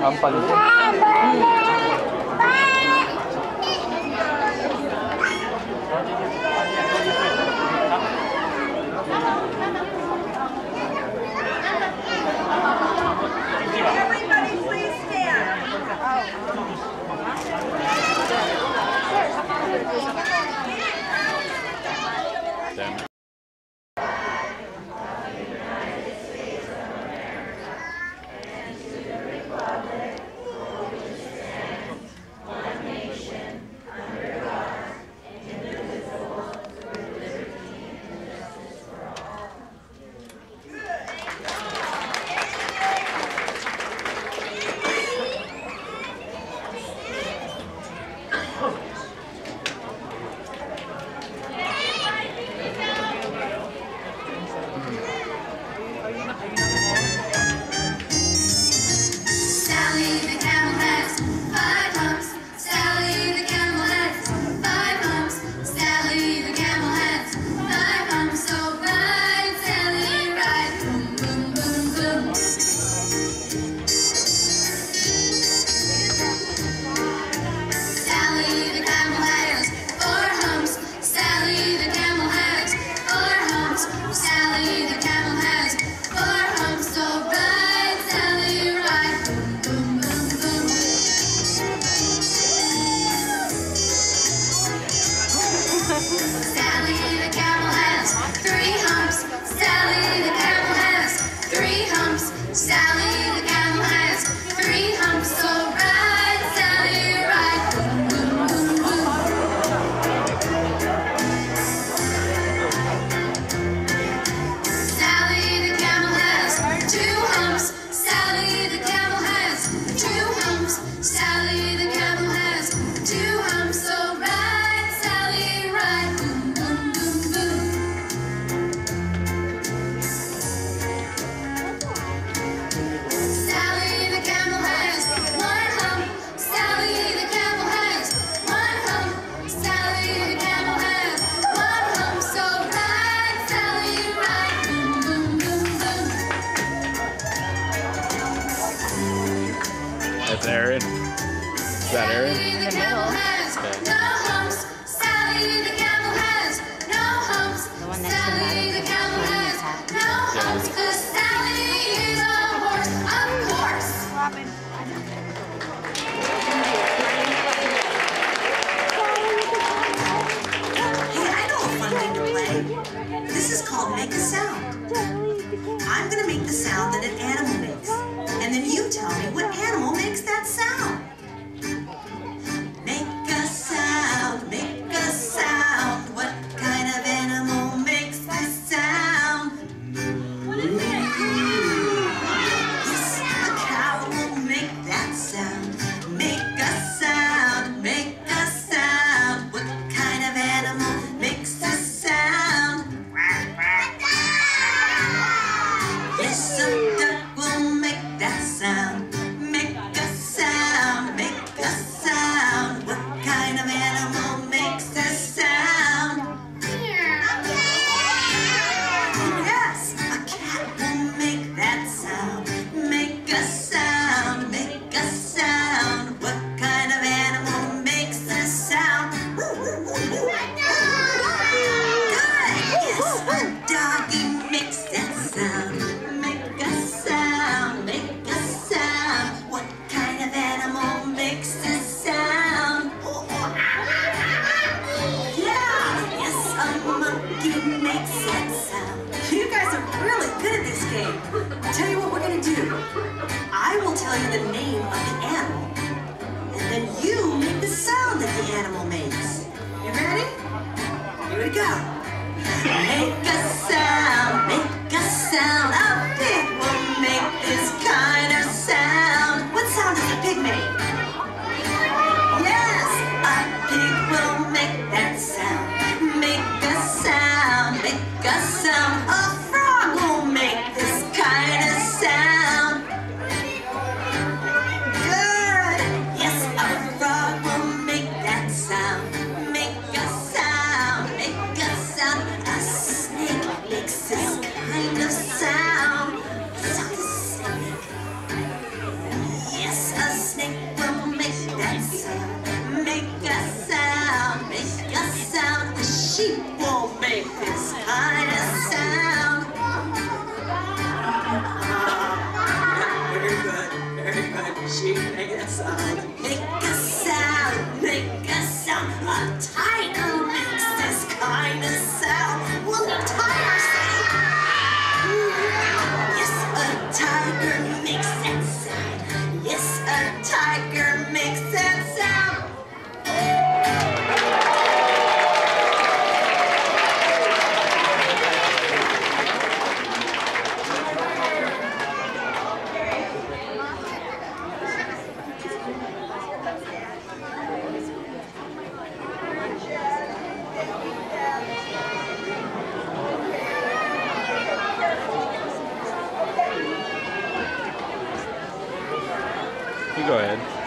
다음 반인데? sally in the Is that Aaron? The middle. Okay. The camel has no homes. Yeah. I'll tell you what we're gonna do. I will tell you the name of the animal, and then you make the sound that the animal makes. You ready? Here we go. Make a sound, make a sound. Go ahead.